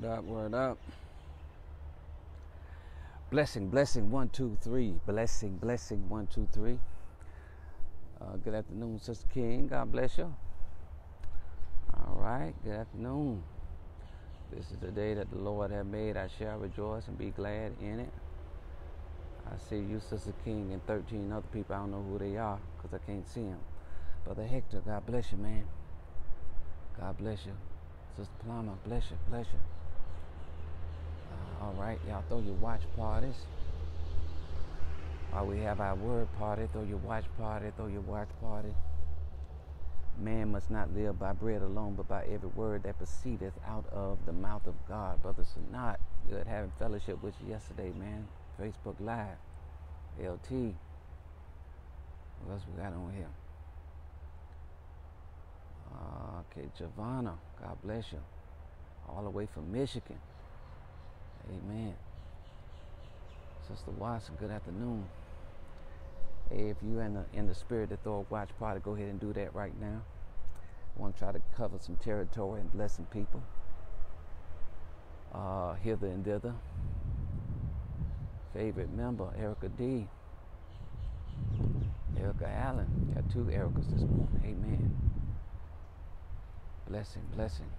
Word up, word up. Blessing, blessing, one, two, three. Blessing, blessing, one, two, three. Uh, good afternoon, Sister King. God bless you. All right, good afternoon. This is the day that the Lord has made. I shall rejoice and be glad in it. I see you, Sister King, and 13 other people. I don't know who they are because I can't see them. Brother Hector, God bless you, man. God bless you. Sister Plummer, bless you, bless you. All right, y'all throw your watch parties. While we have our word party, throw your watch party, throw your watch party. Man must not live by bread alone, but by every word that proceedeth out of the mouth of God. Brother Sanat, good having fellowship with you yesterday, man. Facebook Live, LT. What else we got on here? Uh, okay, Giovanna, God bless you. All the way from Michigan. Amen. Sister Watson, good afternoon. Hey, if you're in the, in the spirit to throw a watch party, go ahead and do that right now. I want to try to cover some territory and bless some people. Uh, hither and thither. Favorite member, Erica D. Erica Allen. Got two Ericas this morning. Amen. Blessing, blessing.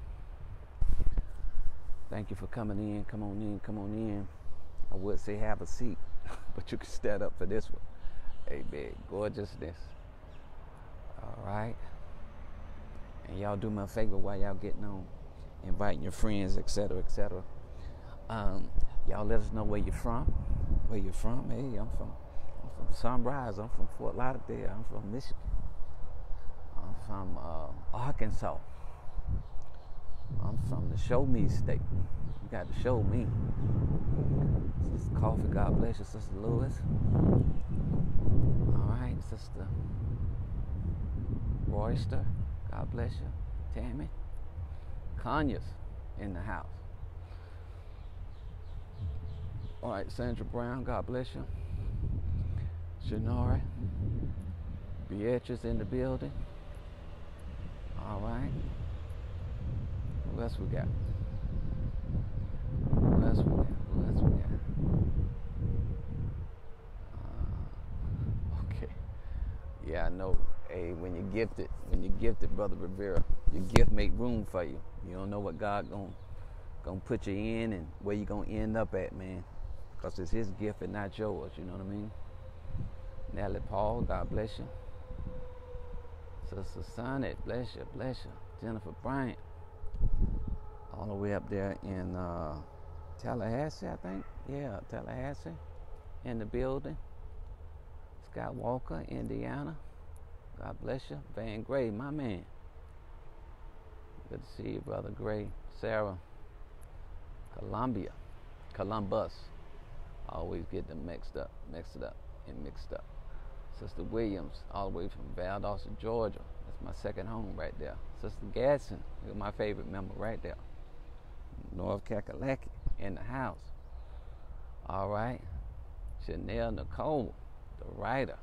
Thank you for coming in. Come on in, come on in. I would say have a seat, but you can stand up for this one. Amen. Gorgeousness. All right. And y'all do me a favor while y'all getting on, inviting your friends, etc., etc. Um, y'all let us know where you're from. Where you're from? Hey, I'm from, I'm from Sunrise. I'm from Fort Lauderdale. I'm from Michigan. I'm from uh, Arkansas. From the Show Me State. You got to show me. Sister Coffee, God bless you, Sister Lewis. All right, Sister Royster, God bless you. Tammy. Conyers in the house. All right, Sandra Brown, God bless you. Shanari. Beatrice in the building. All right. Who else we got? Who else we got? Who else we got? Uh, okay. Yeah, I know. Hey, when you're gifted, when you're gifted, Brother Rivera, your gift make room for you. You don't know what God gonna gonna put you in and where you gonna end up at, man. Cause it's His gift and not yours. You know what I mean? Natalie Paul, God bless you. Sister Sonnet, bless you, bless you. Jennifer Bryant, all the way up there in uh, Tallahassee, I think. Yeah, Tallahassee, in the building. Scott Walker, Indiana. God bless you. Van Gray, my man. Good to see you, brother Gray. Sarah, Columbia, Columbus. I always get them mixed up, mixed it up, and mixed up. Sister Williams, all the way from Valdosta, Georgia. That's my second home right there. Sister Gadsden, my favorite member right there. North Kakalaki in the house. All right. Chanel Nicole, the writer.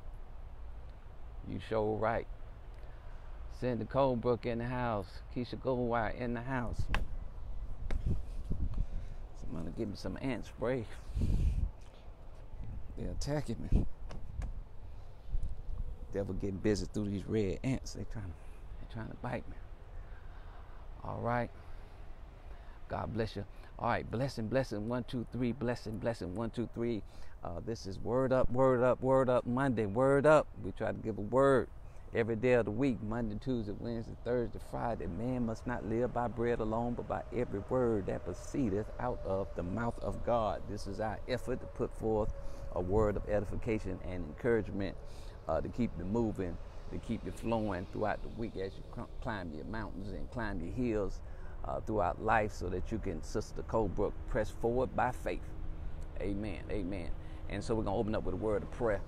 You show right. Cindy Colebrook in the house. Keisha Goldwire in the house. Somebody give me some ant spray. They're attacking me. Devil getting busy through these red ants. They trying to, they trying to bite me. All right. God bless you. All right, blessing, blessing, one, two, three, blessing, blessing, one, two, three. Uh, this is word up, word up, word up, Monday, word up. We try to give a word every day of the week Monday, Tuesday, Wednesday, Thursday, Friday. Man must not live by bread alone, but by every word that proceedeth out of the mouth of God. This is our effort to put forth a word of edification and encouragement uh, to keep you moving, to keep you flowing throughout the week as you climb your mountains and climb your hills uh, throughout life so that you can, Sister Colebrook, press forward by faith. Amen. Amen. And so we're going to open up with a word of prayer.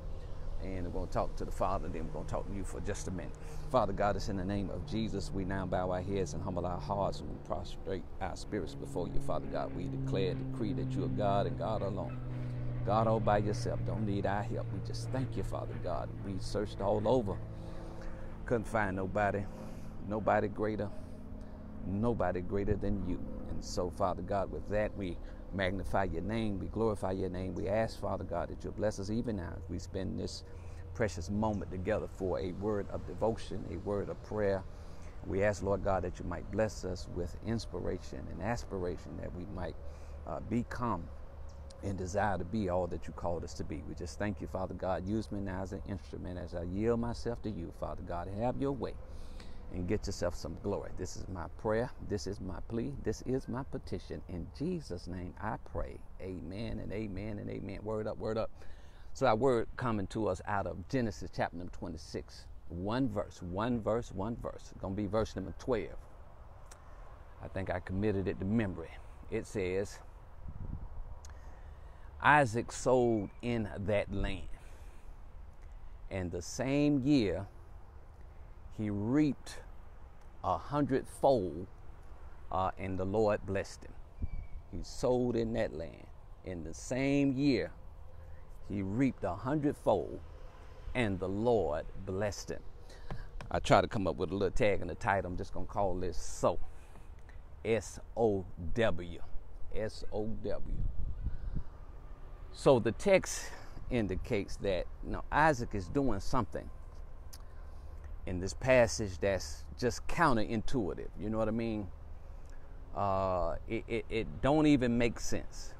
And we're going to talk to the Father, then we're going to talk to you for just a minute. Father God, it's in the name of Jesus. We now bow our heads and humble our hearts and we prostrate our spirits before you, Father God. We declare, decree that you are God and God alone. God all by yourself. Don't need our help. We just thank you, Father God. We searched all over. Couldn't find nobody, nobody greater, nobody greater than you. And so, Father God, with that, we magnify your name, we glorify your name. We ask, Father God, that you'll bless us even now as we spend this precious moment together for a word of devotion, a word of prayer. We ask, Lord God, that you might bless us with inspiration and aspiration that we might uh, become and desire to be all that you called us to be. We just thank you, Father God. Use me now as an instrument as I yield myself to you, Father God. Have your way and get yourself some glory. This is my prayer. This is my plea. This is my petition. In Jesus' name I pray. Amen and amen and amen. Word up, word up. So our word coming to us out of Genesis chapter number 26. One verse, one verse, one verse. It's going to be verse number 12. I think I committed it to memory. It says, Isaac sold in that land. And the same year, he reaped a hundredfold, uh, and the Lord blessed him. He sowed in that land. In the same year, he reaped a hundredfold, and the Lord blessed him. I try to come up with a little tag in the title. I'm just going to call this So. S O W. S O W. Sow the text indicates that you know, Isaac is doing something in this passage that's just counterintuitive. You know what I mean? Uh, it, it, it, don't even make sense.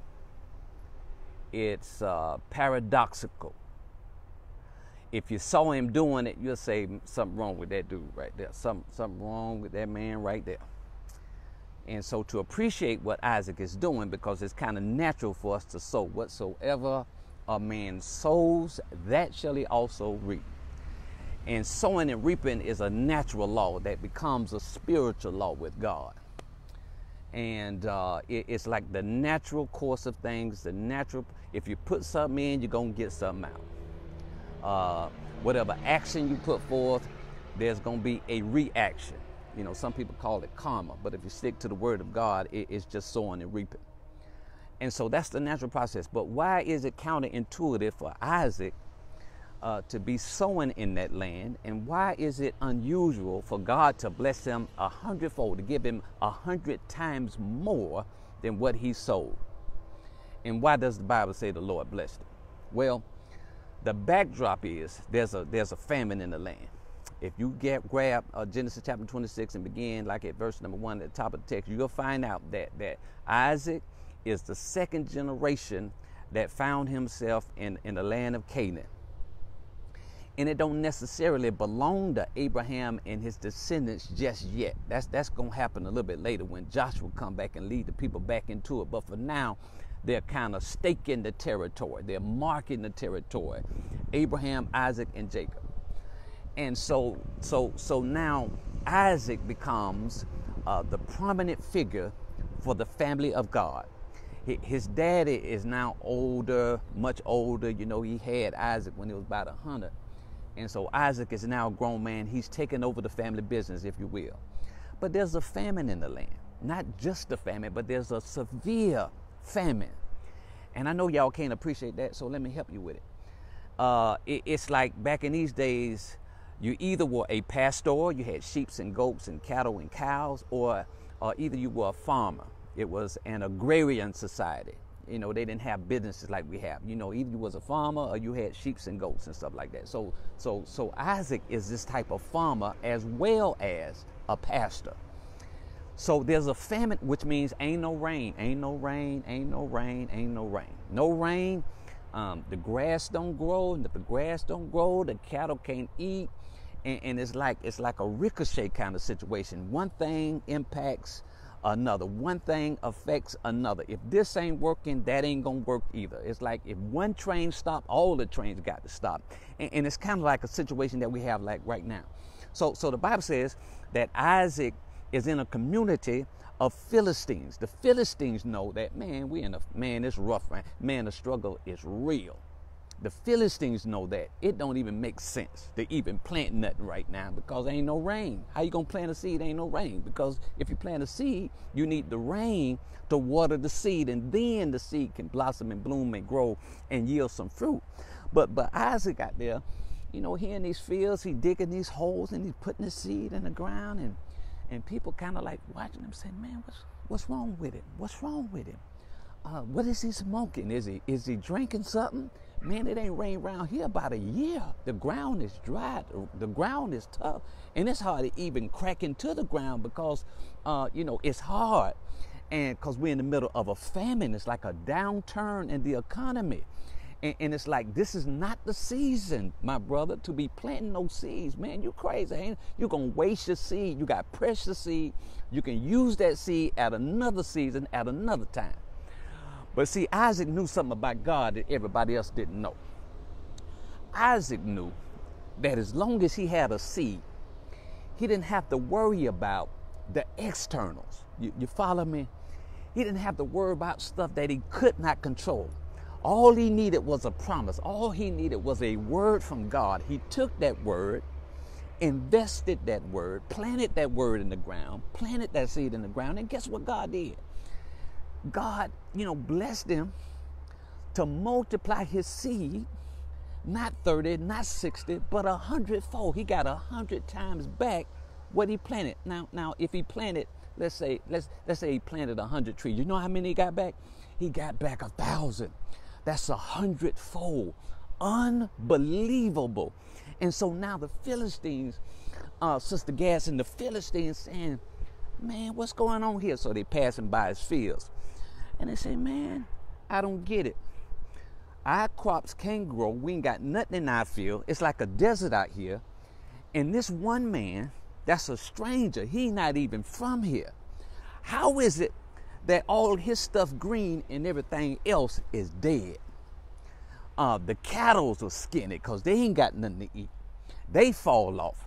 It's uh, paradoxical. If you saw him doing it, you'll say something wrong with that dude right there. Some, something wrong with that man right there. And so to appreciate what Isaac is doing, because it's kind of natural for us to sow whatsoever a man sows, that shall he also reap. And sowing and reaping is a natural law that becomes a spiritual law with God. And uh, it, it's like the natural course of things, the natural, if you put something in, you're going to get something out. Uh, whatever action you put forth, there's going to be a reaction. You know, some people call it karma, but if you stick to the word of God, it, it's just sowing and reaping. And so that's the natural process. But why is it counterintuitive for Isaac uh, to be sowing in that land? And why is it unusual for God to bless him a hundredfold, to give him a hundred times more than what he sowed? And why does the Bible say the Lord blessed him? Well, the backdrop is there's a there's a famine in the land. If you get grab uh, Genesis chapter 26 and begin like at verse number one at the top of the text, you'll find out that that Isaac is the second generation that found himself in, in the land of Canaan and it don't necessarily belong to Abraham and his descendants just yet. That's that's gonna happen a little bit later when Joshua come back and lead the people back into it. But for now, they're kind of staking the territory. They're marking the territory. Abraham, Isaac, and Jacob. And so so so now Isaac becomes uh, the prominent figure for the family of God. His daddy is now older, much older. You know, he had Isaac when he was about a hundred and so Isaac is now a grown man. He's taken over the family business, if you will. But there's a famine in the land. Not just a famine, but there's a severe famine. And I know y'all can't appreciate that, so let me help you with it. Uh, it it's like back in these days, you either were a pastor, you had sheep and goats and cattle and cows, or, or either you were a farmer. It was an agrarian society. You know, they didn't have businesses like we have. You know, either you was a farmer or you had sheep and goats and stuff like that. So, so, so Isaac is this type of farmer as well as a pastor. So there's a famine, which means ain't no rain, ain't no rain, ain't no rain, ain't no rain, no rain. Um, the grass don't grow, and if the grass don't grow, the cattle can't eat, and, and it's like it's like a ricochet kind of situation. One thing impacts another. One thing affects another. If this ain't working, that ain't gonna work either. It's like if one train stop, all the trains got to stop. And, and it's kind of like a situation that we have like right now. So, so the Bible says that Isaac is in a community of Philistines. The Philistines know that man, we in a man, it's rough, man. Man, the struggle is real. The Philistines know that. It don't even make sense to even plant nothing right now because ain't no rain. How you gonna plant a seed? Ain't no rain. Because if you plant a seed, you need the rain to water the seed, and then the seed can blossom and bloom and grow and yield some fruit. But but Isaac out there, you know, he in these fields, he digging these holes and he's putting the seed in the ground and and people kind of like watching him saying, man, what's What's wrong with him? What's wrong with him? Uh, what is he smoking? Is he is he drinking something? Man, it ain't rained around here about a year. The ground is dry. The ground is tough, and it's hard to even crack into the ground because, uh, you know, it's hard, and because we're in the middle of a famine, it's like a downturn in the economy. And, and, it's like this is not the season, my brother, to be planting those seeds. Man, you crazy, ain't You're gonna waste your seed. You got precious seed. You can use that seed at another season, at another time. But see, Isaac knew something about God that everybody else didn't know. Isaac knew that as long as he had a seed, he didn't have to worry about the externals. You, you follow me? He didn't have to worry about stuff that he could not control. All he needed was a promise. All he needed was a word from God. He took that word, invested that word, planted that word in the ground, planted that seed in the ground, and guess what God did? God, you know, blessed him to multiply his seed, not 30, not 60, but a hundredfold. He got a hundred times back what he planted. Now, now, if he planted, let's say, let's let's say he planted a hundred trees. You know how many he got back? He got back a thousand. That's a hundredfold. Unbelievable. And so now the Philistines, uh, Sister Gadsden the Philistines saying, Man, what's going on here? So they passing by his fields. And they say, Man, I don't get it. Our crops can't grow. We ain't got nothing in our field. It's like a desert out here. And this one man, that's a stranger, he not even from here. How is it that all his stuff green and everything else is dead. Uh, the cattle's are skinny because they ain't got nothing to eat. They fall off.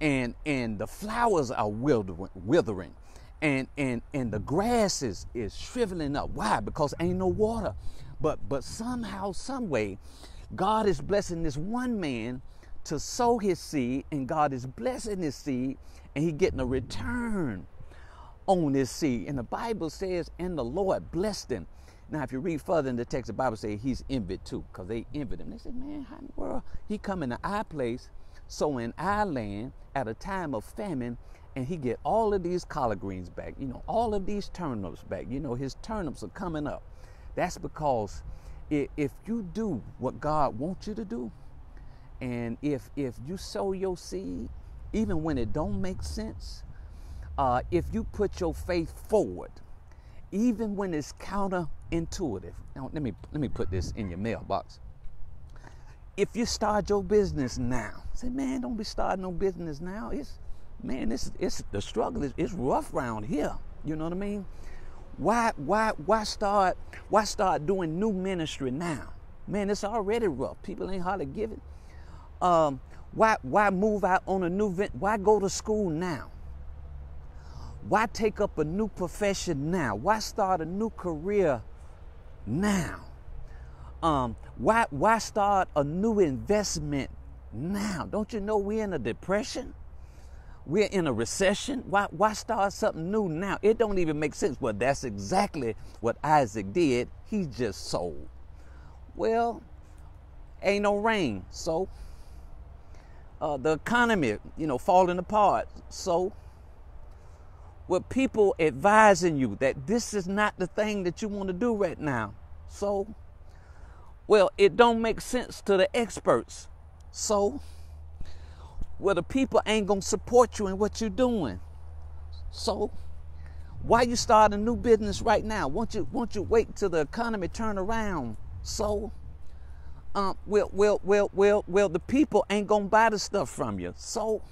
And and the flowers are withering, withering. And and and the grass is, is shriveling up. Why? Because ain't no water. But but somehow, some way, God is blessing this one man to sow his seed, and God is blessing his seed, and he getting a return on his seed. And the Bible says, and the Lord blessed him. Now, if you read further in the text, the Bible says he's envied too, because they envied him. They say, man, how in the world? He come into our place, so in our land, at a time of famine, and he get all of these collard greens back, you know, all of these turnips back. You know, his turnips are coming up. That's because if you do what God wants you to do, and if if you sow your seed, even when it don't make sense, uh, if you put your faith forward, even when it's counterintuitive. Now, let me let me put this in your mailbox. If you start your business now, say, man, don't be starting no business now. It's man, it's it's the struggle is it's rough around here. You know what I mean? Why why why start why start doing new ministry now? Man, it's already rough. People ain't hardly giving. Um, why why move out on a new vent? Why go to school now? Why take up a new profession now? Why start a new career now? Um, why, why start a new investment now? Don't you know we're in a depression? We're in a recession. Why, why start something new now? It don't even make sense. Well, that's exactly what Isaac did. He just sold. Well, ain't no rain, so uh, the economy, you know, falling apart. So with people advising you that this is not the thing that you want to do right now. So, well, it don't make sense to the experts. So, well, the people ain't gonna support you in what you're doing. So, why you start a new business right now? Won't you won't you wait till the economy turn around? So, um, well, well, well, well, well, the people ain't gonna buy the stuff from you. So,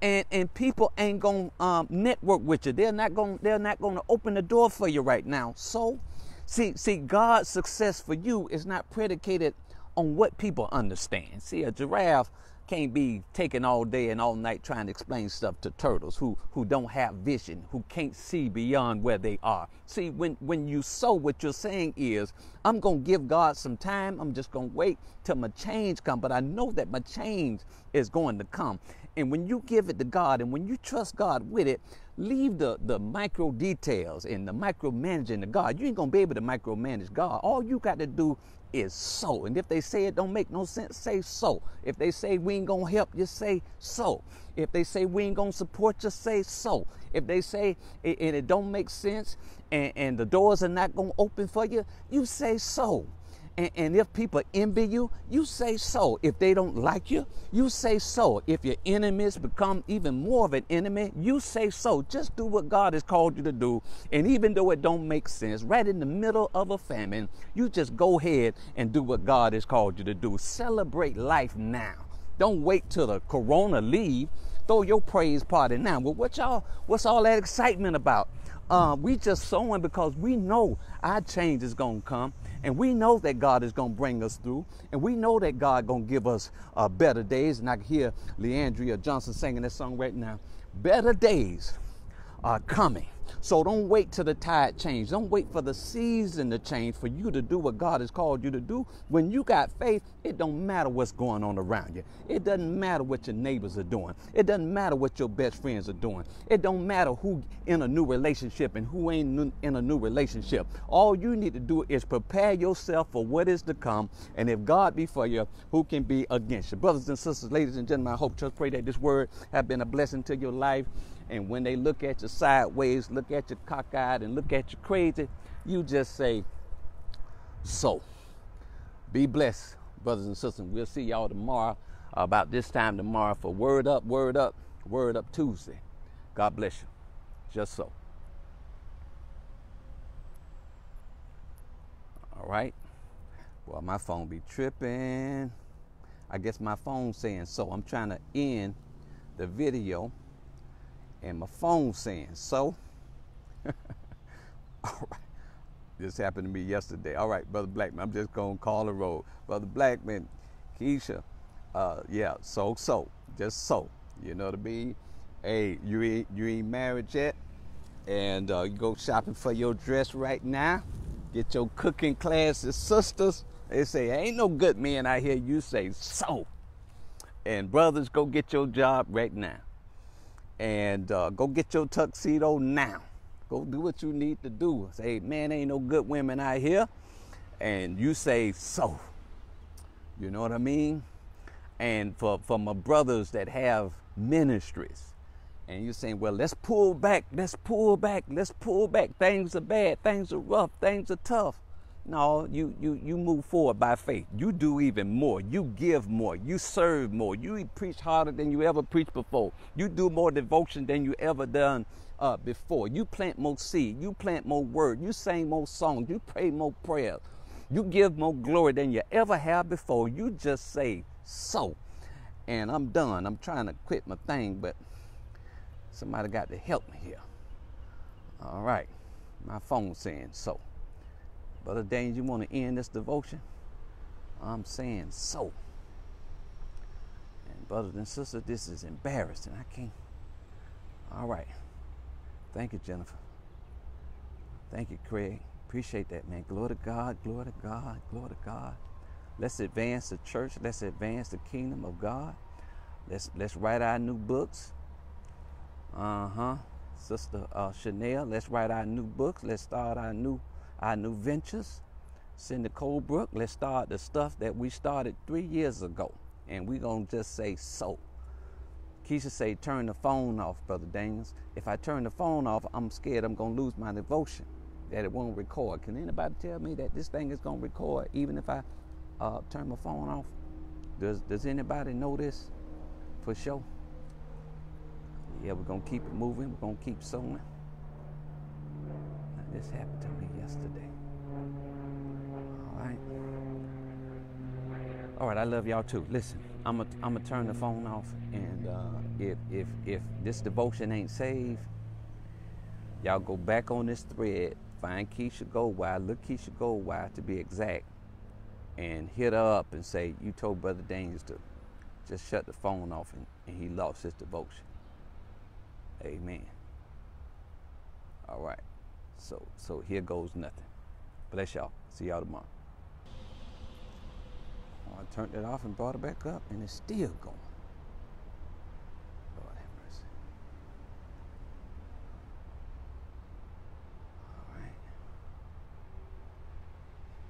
and and people ain't gonna um, network with you. They're not gonna they're not gonna open the door for you right now. So, see see God's success for you is not predicated on what people understand. See, a giraffe can't be taken all day and all night trying to explain stuff to turtles who, who don't have vision, who can't see beyond where they are. See, when, when you sow, what you're saying is, I'm going to give God some time. I'm just going to wait till my change come. But I know that my change is going to come. And when you give it to God and when you trust God with it, Leave the, the micro details and the micromanaging of God. You ain't gonna be able to micromanage God. All you got to do is so. And if they say it don't make no sense, say so. If they say we ain't gonna help, you say so. If they say we ain't gonna support, you, say so. If they say it, and it don't make sense and, and the doors are not gonna open for you, you say so. And, and, if people envy you, you say so. If they don't like you, you say so. If your enemies become even more of an enemy, you say so. Just do what God has called you to do. And even though it don't make sense, right in the middle of a famine, you just go ahead and do what God has called you to do. Celebrate life now. Don't wait till the corona leave. Throw your praise party now. Well, what y'all, what's all that excitement about? Uh, we just sowing because we know our change is to come and we know that God is going to bring us through. And we know that God going to give us uh, better days. And I can hear Le'Andria Johnson singing that song right now. Better days are coming so don't wait till the tide change. Don't wait for the season to change for you to do what God has called you to do. When you got faith, it don't matter what's going on around you. It doesn't matter what your neighbors are doing. It doesn't matter what your best friends are doing. It don't matter who in a new relationship and who ain't in a new relationship. All you need to do is prepare yourself for what is to come. And if God be for you, who can be against you? Brothers and sisters, ladies and gentlemen, I hope just pray that this word have been a blessing to your life. And when they look at you sideways, look at you cockeyed, and look at you crazy, you just say, so. Be blessed, brothers and sisters. We'll see y'all tomorrow, uh, about this time tomorrow, for Word Up, Word Up, Word Up Tuesday. God bless you. Just so. All right. Well, my phone be tripping. I guess my phone's saying so. I'm trying to end the video and my phone saying so. All right. This happened to me yesterday. All right, Brother Blackman, I'm just going to call the road. Brother Blackman, Keisha, uh, yeah, so, so, just so. You know what I mean? Hey, you ain't, you ain't married yet? And uh, you go shopping for your dress right now. Get your cooking classes, sisters. They say, ain't no good men out here. You say, so. And brothers, go get your job right now and uh, go get your tuxedo now. Go do what you need to do. Say, man, ain't no good women out here. And you say, so. You know what I mean? And for, for my brothers that have ministries, and you're saying, well, let's pull back, let's pull back, let's pull back. Things are bad, things are rough, things are tough. No, you, you, you move forward by faith. You do even more. You give more. You serve more. You preach harder than you ever preached before. You do more devotion than you ever done uh, before. You plant more seed. You plant more word. You sing more songs. You pray more prayers. You give more glory than you ever have before. You just say so. And I'm done. I'm trying to quit my thing, but somebody got to help me here. All right. My phone's saying so. Brother Daniel, you want to end this devotion? I'm saying so. And brothers and sisters, this is embarrassing. I can't. All right. Thank you, Jennifer. Thank you, Craig. Appreciate that, man. Glory to God, glory to God, glory to God. Let's advance the church. Let's advance the kingdom of God. Let's let's write our new books. Uh-huh. Sister uh, Chanel, let's write our new books. Let's start our new our new ventures. Cindy Colebrook, let's start the stuff that we started three years ago. And we're going to just say so. Keisha say, turn the phone off, Brother Daniels. If I turn the phone off, I'm scared I'm going to lose my devotion, that it won't record. Can anybody tell me that this thing is going to record even if I uh, turn my phone off? Does, does anybody know this for sure? Yeah, we're going to keep it moving. We're going to keep sowing. This happened to me yesterday. All right. All right, I love y'all too. Listen, I'm gonna I'm turn the phone off, and uh, if if if this devotion ain't saved, y'all go back on this thread, find Keisha Goldwire, look Keisha Goldwire to be exact, and hit her up and say you told Brother Daniels to just shut the phone off, and, and he lost his devotion. Amen. All right. So, so here goes nothing. Bless y'all. See y'all tomorrow. Oh, I turned it off and brought it back up, and it's still going. Lord have mercy. All right.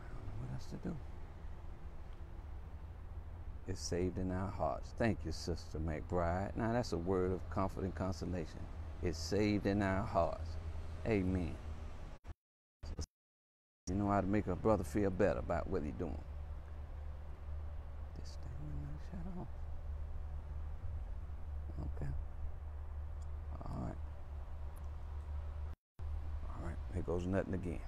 I don't know what else to do. It's saved in our hearts. Thank you, Sister McBride. Now, that's a word of comfort and consolation. It's saved in our hearts. Amen. You know how to make a brother feel better about what he's doing. This thing will not shut off. Okay. All right. All right. Here goes nothing again.